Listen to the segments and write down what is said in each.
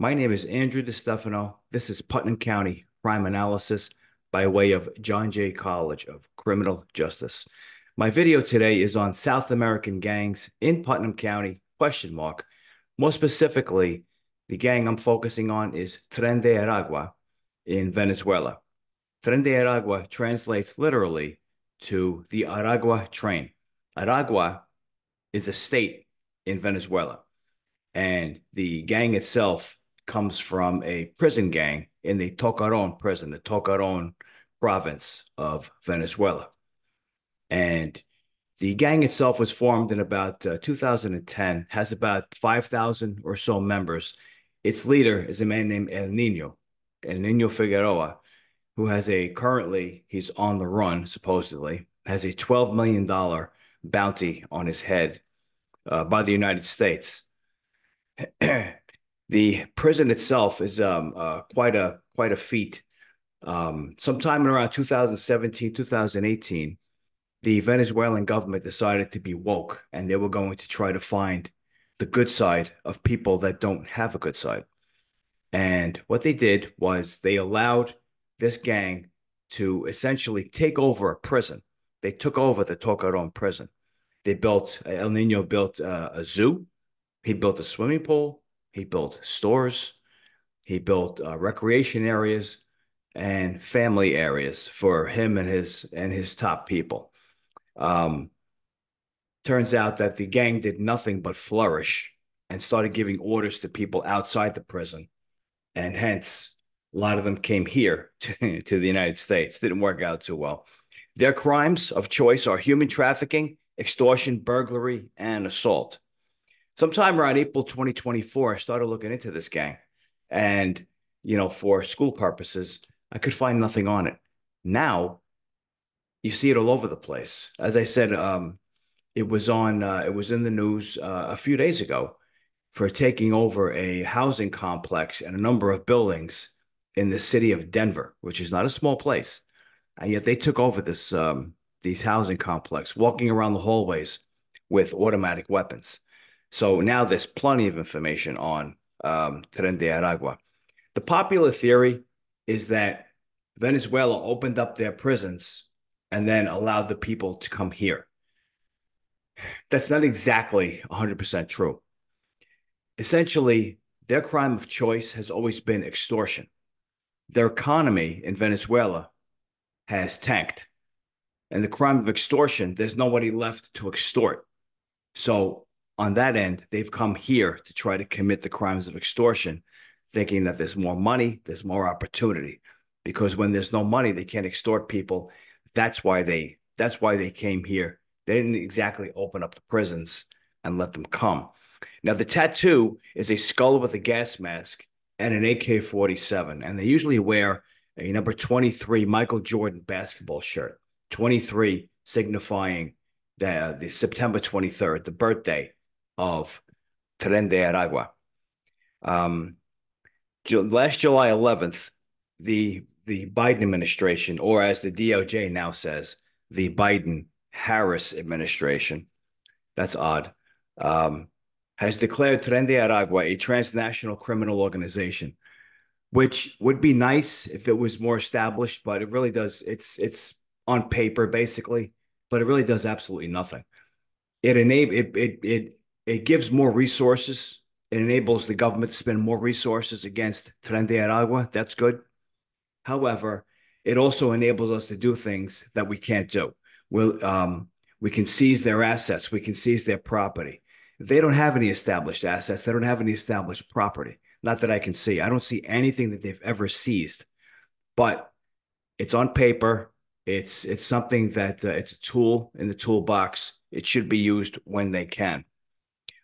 My name is Andrew DeStefano. This is Putnam County Crime Analysis by way of John Jay College of Criminal Justice. My video today is on South American gangs in Putnam County, question mark. More specifically, the gang I'm focusing on is Tren de Aragua in Venezuela. Tren de Aragua translates literally to the Aragua train. Aragua is a state in Venezuela, and the gang itself comes from a prison gang in the Tocorón prison, the Tocorón province of Venezuela. And the gang itself was formed in about uh, 2010, has about 5,000 or so members. Its leader is a man named El Nino, El Nino Figueroa, who has a currently, he's on the run, supposedly, has a $12 million bounty on his head uh, by the United States. The prison itself is um, uh, quite a quite a feat. Um, sometime in around 2017, 2018, the Venezuelan government decided to be woke, and they were going to try to find the good side of people that don't have a good side. And what they did was they allowed this gang to essentially take over a prison. They took over the Tocorón prison. They built El Nino built uh, a zoo. He built a swimming pool. He built stores. He built uh, recreation areas and family areas for him and his and his top people. Um, turns out that the gang did nothing but flourish and started giving orders to people outside the prison, and hence a lot of them came here to, to the United States. Didn't work out too well. Their crimes of choice are human trafficking, extortion, burglary, and assault sometime around April 2024, I started looking into this gang. And, you know, for school purposes, I could find nothing on it. Now, you see it all over the place. As I said, um, it was on, uh, it was in the news uh, a few days ago for taking over a housing complex and a number of buildings in the city of Denver, which is not a small place. And yet they took over this um, these housing complex, walking around the hallways with automatic weapons. So now there's plenty of information on um, Tren de Aragua. The popular theory is that Venezuela opened up their prisons and then allowed the people to come here. That's not exactly 100% true. Essentially, their crime of choice has always been extortion. Their economy in Venezuela has tanked. And the crime of extortion, there's nobody left to extort. So on that end, they've come here to try to commit the crimes of extortion, thinking that there's more money, there's more opportunity. Because when there's no money, they can't extort people. That's why they that's why they came here. They didn't exactly open up the prisons and let them come. Now the tattoo is a skull with a gas mask and an AK-47, and they usually wear a number 23 Michael Jordan basketball shirt. 23 signifying the, the September 23rd, the birthday of Tren de Aragua. Um, last July 11th, the the Biden administration, or as the DOJ now says, the Biden Harris administration, that's odd, um, has declared Tren de Aragua a transnational criminal organization, which would be nice if it was more established, but it really does. It's it's on paper basically, but it really does absolutely nothing. It enable it it it it gives more resources. It enables the government to spend more resources against Tren de Aragua. That's good. However, it also enables us to do things that we can't do. We'll, um, we can seize their assets. We can seize their property. They don't have any established assets. They don't have any established property. Not that I can see. I don't see anything that they've ever seized. But it's on paper. It's it's something that uh, it's a tool in the toolbox. It should be used when they can.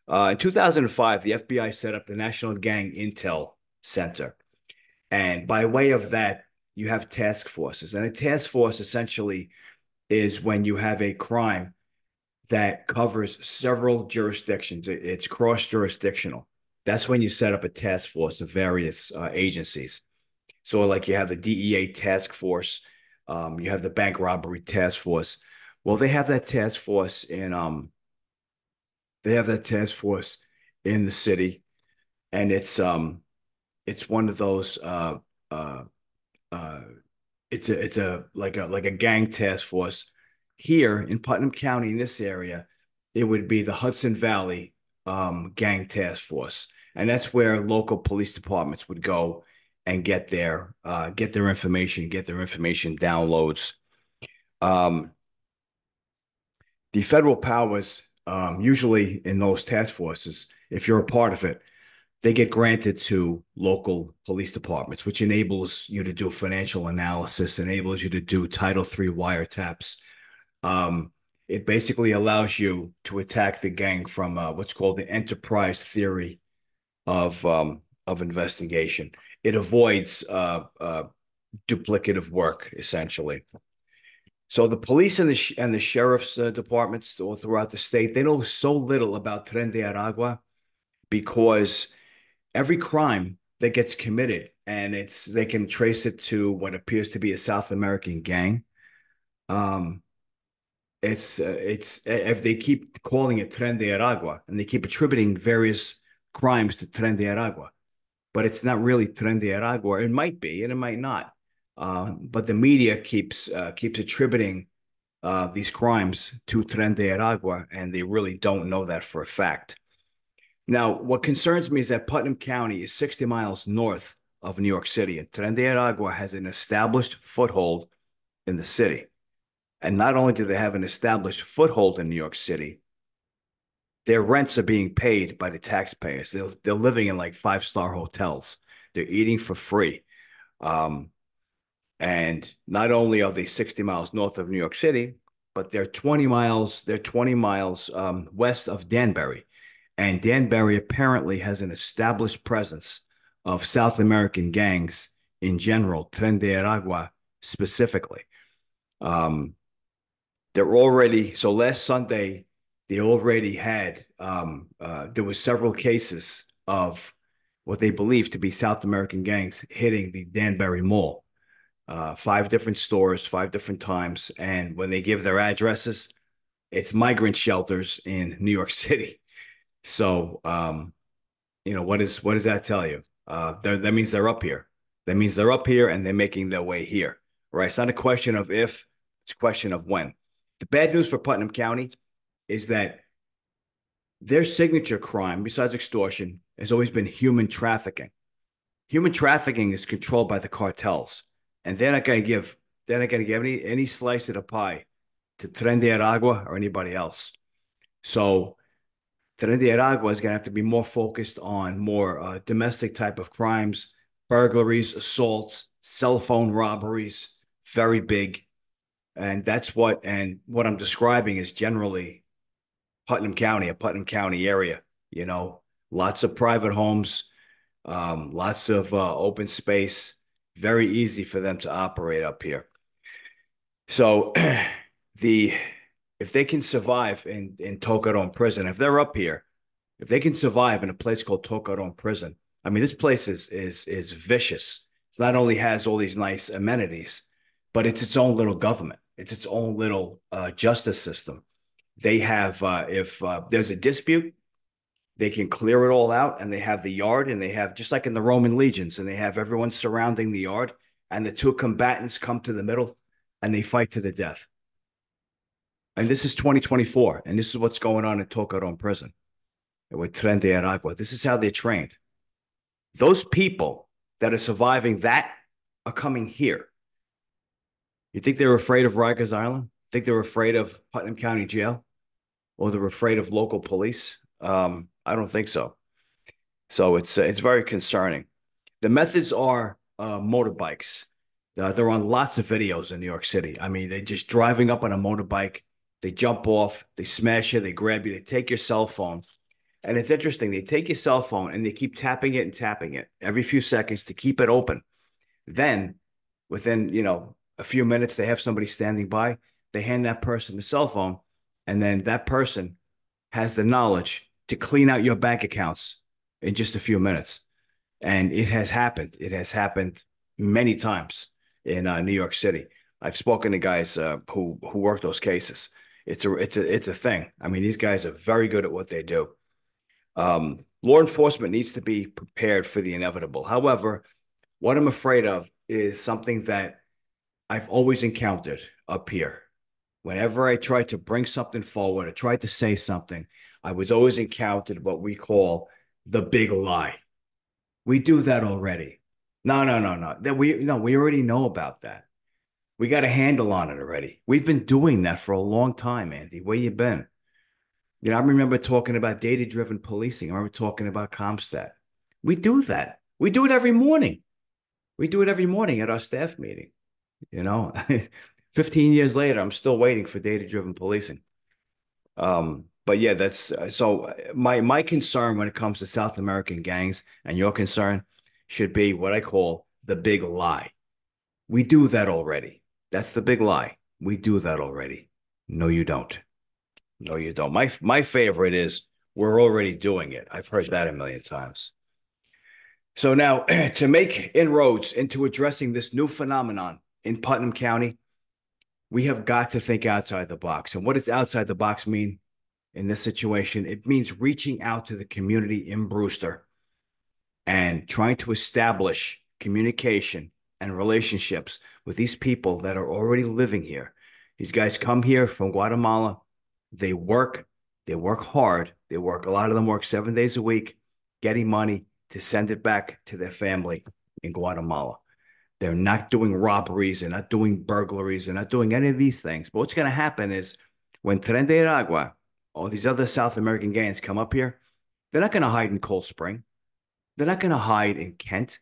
Uh, in 2005, the FBI set up the National Gang Intel Center. And by way of that, you have task forces. And a task force essentially is when you have a crime that covers several jurisdictions, it's cross jurisdictional. That's when you set up a task force of various uh, agencies. So, like you have the DEA task force, um, you have the bank robbery task force. Well, they have that task force in um, they have that task force in the city, and it's um it's one of those uh uh uh it's a it's a like a like a gang task force. Here in Putnam County in this area it would be the Hudson Valley um gang task force. And that's where local police departments would go and get their uh get their information get their information downloads. Um the federal powers um usually in those task forces if you're a part of it they get granted to local police departments, which enables you to do financial analysis, enables you to do Title III wiretaps. Um, it basically allows you to attack the gang from uh, what's called the enterprise theory of um, of investigation. It avoids uh, uh, duplicative work essentially. So the police and the and the sheriff's uh, departments all throughout the state they know so little about Tren de Aragua because every crime that gets committed and it's they can trace it to what appears to be a South American gang. Um, it's uh, it's if they keep calling it Tren de Aragua and they keep attributing various crimes to Tren de Aragua, but it's not really Tren de Aragua. It might be and it might not. Uh, but the media keeps uh, keeps attributing uh, these crimes to Tren de Aragua, and they really don't know that for a fact. Now, what concerns me is that Putnam County is 60 miles north of New York City, and Tren de Aragua has an established foothold in the city. And not only do they have an established foothold in New York City, their rents are being paid by the taxpayers. They're, they're living in like five star hotels. They're eating for free. Um, and not only are they 60 miles north of New York City, but they're 20 miles, they're 20 miles um, west of Danbury. And Danbury apparently has an established presence of South American gangs in general, Tren de Aragua specifically. Um, they're already, so last Sunday, they already had, um, uh, there was several cases of what they believe to be South American gangs hitting the Danbury Mall. Uh, five different stores, five different times. And when they give their addresses, it's migrant shelters in New York City. So, um, you know, what is what does that tell you? Uh, that means they're up here. That means they're up here and they're making their way here, right? It's not a question of if; it's a question of when. The bad news for Putnam County is that their signature crime, besides extortion, has always been human trafficking. Human trafficking is controlled by the cartels, and they're not going to give they're not going to give any any slice of the pie to Tren de Aragua or anybody else. So Tren de Aragua is going to have to be more focused on more uh, domestic type of crimes, burglaries, assaults, cell phone robberies, very big. And that's what, and what I'm describing is generally Putnam County, a Putnam County area, you know, lots of private homes, um, lots of uh, open space, very easy for them to operate up here. So the if they can survive in in Tocorón prison, if they're up here, if they can survive in a place called Tocorón prison, I mean, this place is is is vicious. It not only has all these nice amenities, but it's its own little government. It's its own little uh, justice system. They have, uh, if uh, there's a dispute, they can clear it all out, and they have the yard, and they have just like in the Roman legions, and they have everyone surrounding the yard, and the two combatants come to the middle, and they fight to the death. And this is 2024, and this is what's going on in Tocorón prison with Tren de Aragua. This is how they're trained. Those people that are surviving that are coming here. You think they're afraid of Rikers Island? Think they're afraid of Putnam County Jail? Or they're afraid of local police? Um, I don't think so. So it's uh, it's very concerning. The methods are uh, motorbikes. Uh, they're on lots of videos in New York City. I mean, they're just driving up on a motorbike they jump off, they smash you, they grab you, they take your cell phone. And it's interesting. They take your cell phone and they keep tapping it and tapping it every few seconds to keep it open. Then, within you know a few minutes, they have somebody standing by. They hand that person the cell phone, and then that person has the knowledge to clean out your bank accounts in just a few minutes. And it has happened. It has happened many times in uh, New York City. I've spoken to guys uh, who who work those cases, it's a it's a it's a thing. I mean, these guys are very good at what they do. Um, law enforcement needs to be prepared for the inevitable. However, what I'm afraid of is something that I've always encountered up here. Whenever I try to bring something forward, I tried to say something, I was always encountered what we call the big lie. We do that already. No, no, no, no. That we no, we already know about that. We got a handle on it already. We've been doing that for a long time, Andy. Where you been? You know, I remember talking about data-driven policing. I remember talking about CompStat. We do that. We do it every morning. We do it every morning at our staff meeting. You know, 15 years later, I'm still waiting for data-driven policing. Um, but yeah, that's uh, so uh, my my concern when it comes to South American gangs and your concern should be what I call the big lie. We do that already. That's the big lie. We do that already. No, you don't. No, you don't. My my favorite is we're already doing it. I've heard that a million times. So now to make inroads into addressing this new phenomenon in Putnam County, we have got to think outside the box. And what does outside the box mean in this situation? It means reaching out to the community in Brewster and trying to establish communication and relationships with these people that are already living here. These guys come here from Guatemala. They work, they work hard. They work, a lot of them work seven days a week, getting money to send it back to their family in Guatemala. They're not doing robberies, they're not doing burglaries, they're not doing any of these things. But what's going to happen is when Tren de Aragua, all these other South American gangs come up here, they're not going to hide in Cold Spring. They're not going to hide in Kent.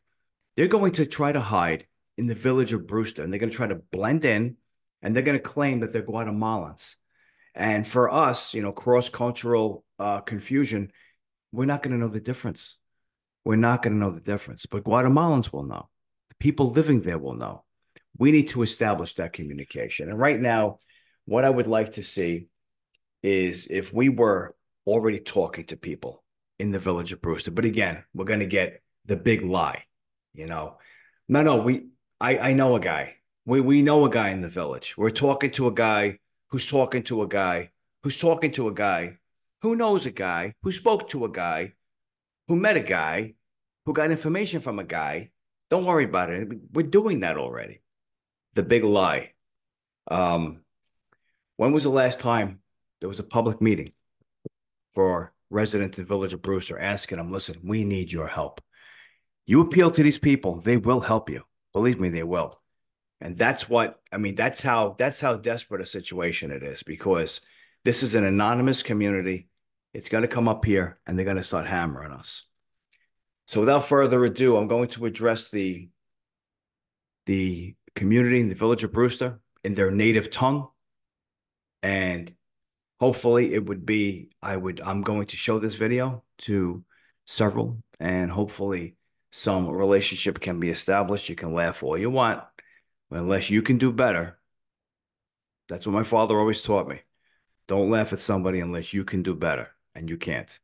They're going to try to hide in the village of Brewster and they're going to try to blend in and they're going to claim that they're Guatemalans. And for us, you know, cross cultural uh, confusion, we're not going to know the difference. We're not going to know the difference, but Guatemalans will know. The people living there will know. We need to establish that communication. And right now, what I would like to see is if we were already talking to people in the village of Brewster, but again, we're going to get the big lie, you know. No, no, we I I know a guy. We we know a guy in the village. We're talking to a guy who's talking to a guy who's talking to a guy who knows a guy who spoke to a guy who met a guy who got information from a guy. Don't worry about it. We're doing that already. The big lie. Um, when was the last time there was a public meeting for residents of the village of Brewster asking them, listen, we need your help. You appeal to these people, they will help you. Believe me, they will. And that's what I mean. That's how that's how desperate a situation it is because this is an anonymous community. It's going to come up here and they're going to start hammering us. So without further ado, I'm going to address the the community in the village of Brewster in their native tongue. And hopefully it would be I would I'm going to show this video to several and hopefully some relationship can be established. You can laugh all you want, unless you can do better. That's what my father always taught me. Don't laugh at somebody unless you can do better, and you can't.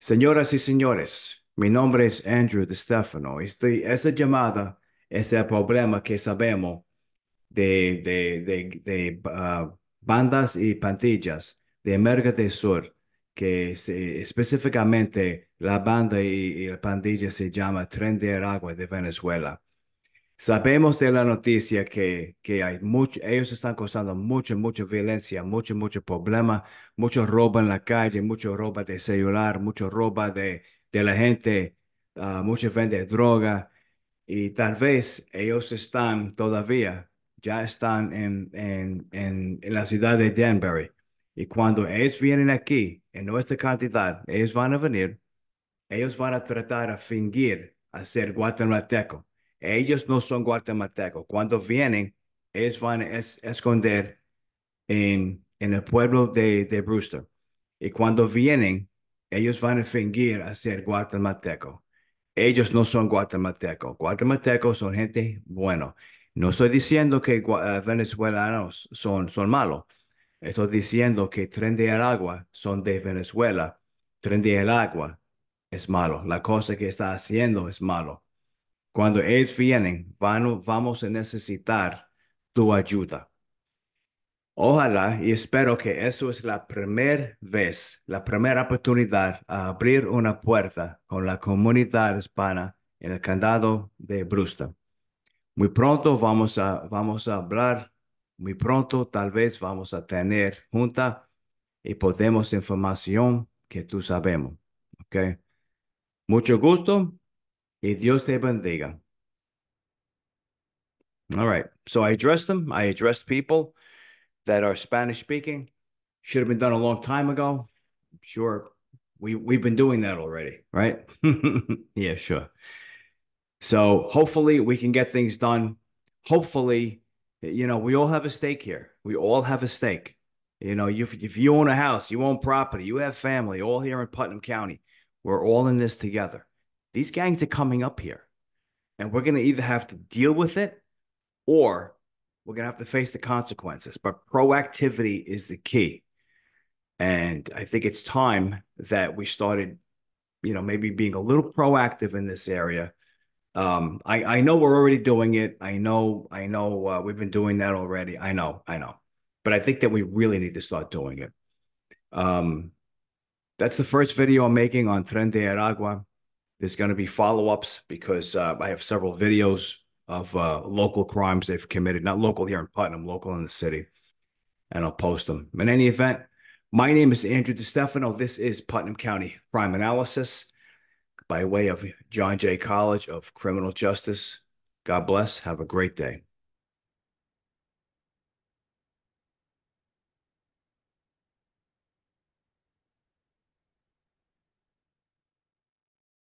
Señoras y señores, mi nombre es Andrew De Stefano. Esta llamada es el problema que sabemos de, de, de, de uh, bandas y pandillas de América del Sur que se, específicamente la banda y, y, la pandilla se llama Tren de Aragua de Venezuela. Sabemos de la noticia que, que hay mucho, ellos están causando mucha, mucha violencia, mucho, mucho problema, mucho robo en la calle, mucho robo de celular, mucho robo de, de la gente, uh, mucho vende droga y tal vez ellos están todavía, ya están en, en, en, en la ciudad de Danbury y cuando ellos vienen aquí, en nuestra cantidad, ellos van a venir, ellos van a tratar de fingir a ser guatemalteco. Ellos no son guatemaltecos. Cuando vienen, ellos van a es, esconder en, en el pueblo de, de Brewster. Y cuando vienen, ellos van a fingir a ser guatemalteco. Ellos no son guatemaltecos. Guatemaltecos son gente bueno. No estoy diciendo que uh, venezolanos son, son malos. Estoy diciendo que Tren de Aragua son de Venezuela. Tren de Aragua es malo. La cosa que está haciendo es malo. Cuando ellos vienen, vamos a necesitar tu ayuda. Ojalá y espero que eso es la primera vez, la primera oportunidad a abrir una puerta con la comunidad hispana en el condado de Brewster. Muy pronto vamos a, vamos a hablar, muy pronto tal vez vamos a tener junta y podemos información que tú sabemos. ¿Ok? Mucho gusto y Dios te bendiga. All right. So I addressed them. I addressed people that are Spanish speaking. Should have been done a long time ago. Sure. We we've been doing that already, right? yeah, sure. So hopefully we can get things done. Hopefully, you know, we all have a stake here. We all have a stake. You know, if, if you own a house, you own property, you have family, all here in Putnam County, we're all in this together. These gangs are coming up here, and we're going to either have to deal with it or we're going to have to face the consequences. But proactivity is the key. And I think it's time that we started, you know, maybe being a little proactive in this area. Um, I, I know we're already doing it. I know, I know uh, we've been doing that already. I know, I know. But I think that we really need to start doing it. Um, that's the first video I'm making on Tren de Aragua. There's going to be follow-ups because uh, I have several videos of uh, local crimes they've committed, not local here in Putnam, local in the city, and I'll post them. In any event, my name is Andrew DeStefano. This is Putnam County Crime Analysis by way of John Jay College of Criminal Justice. God bless. Have a great day.